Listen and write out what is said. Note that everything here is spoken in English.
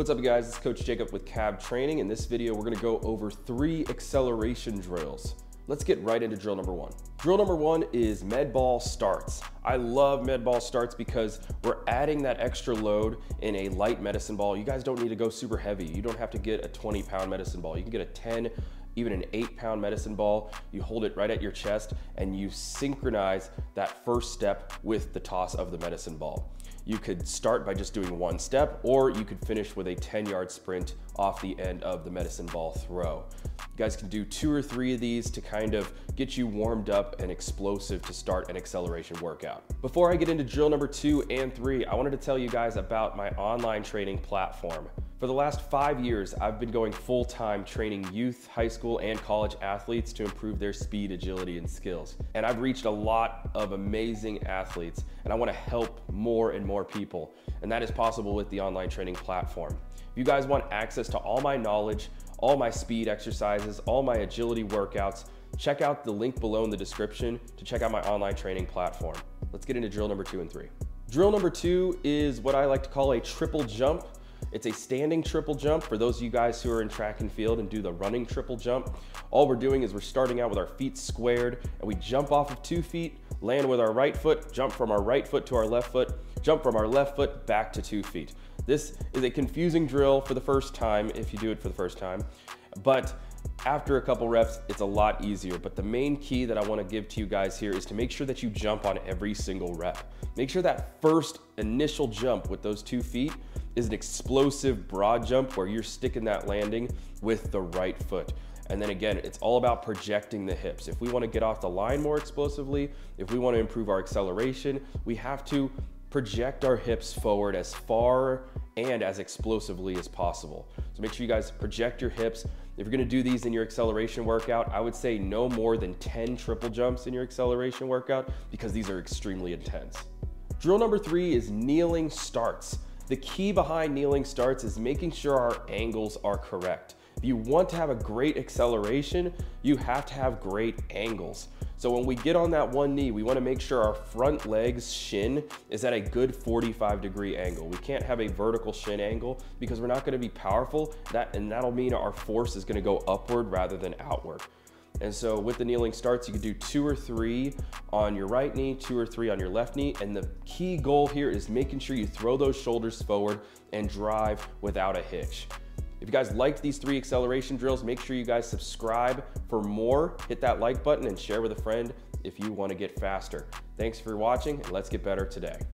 What's up guys, it's Coach Jacob with CAB Training. In this video, we're gonna go over three acceleration drills. Let's get right into drill number one. Drill number one is med ball starts. I love med ball starts because we're adding that extra load in a light medicine ball. You guys don't need to go super heavy. You don't have to get a 20 pound medicine ball. You can get a 10, even an eight pound medicine ball. You hold it right at your chest and you synchronize that first step with the toss of the medicine ball. You could start by just doing one step, or you could finish with a 10 yard sprint off the end of the medicine ball throw. You guys can do two or three of these to kind of get you warmed up and explosive to start an acceleration workout. Before I get into drill number two and three, I wanted to tell you guys about my online training platform. For the last five years, I've been going full time training youth, high school, and college athletes to improve their speed, agility, and skills. And I've reached a lot of amazing athletes, and I wanna help more and more people. And that is possible with the online training platform. If you guys want access to all my knowledge, all my speed exercises, all my agility workouts, check out the link below in the description to check out my online training platform. Let's get into drill number two and three. Drill number two is what I like to call a triple jump. It's a standing triple jump for those of you guys who are in track and field and do the running triple jump. All we're doing is we're starting out with our feet squared and we jump off of two feet, land with our right foot, jump from our right foot to our left foot, jump from our left foot back to two feet. This is a confusing drill for the first time if you do it for the first time, but after a couple reps, it's a lot easier. But the main key that I wanna give to you guys here is to make sure that you jump on every single rep. Make sure that first initial jump with those two feet is an explosive broad jump where you're sticking that landing with the right foot. And then again, it's all about projecting the hips. If we wanna get off the line more explosively, if we wanna improve our acceleration, we have to project our hips forward as far and as explosively as possible. So make sure you guys project your hips. If you're gonna do these in your acceleration workout, I would say no more than 10 triple jumps in your acceleration workout because these are extremely intense. Drill number three is kneeling starts. The key behind kneeling starts is making sure our angles are correct. If you want to have a great acceleration, you have to have great angles. So when we get on that one knee, we wanna make sure our front leg's shin is at a good 45 degree angle. We can't have a vertical shin angle because we're not gonna be powerful, that, and that'll mean our force is gonna go upward rather than outward. And so with the kneeling starts, you can do two or three on your right knee, two or three on your left knee. And the key goal here is making sure you throw those shoulders forward and drive without a hitch. If you guys liked these three acceleration drills, make sure you guys subscribe for more. Hit that like button and share with a friend if you wanna get faster. Thanks for watching and let's get better today.